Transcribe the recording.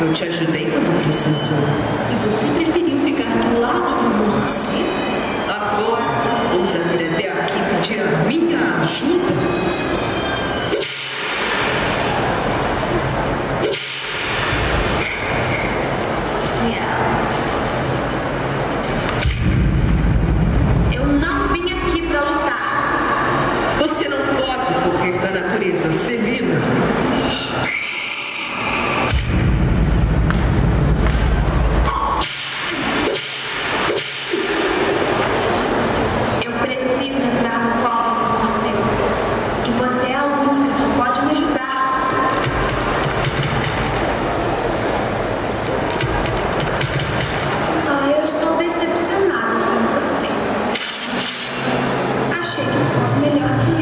Eu te ajudei quando precisou. E você preferiu ficar do lado do morcego? melhor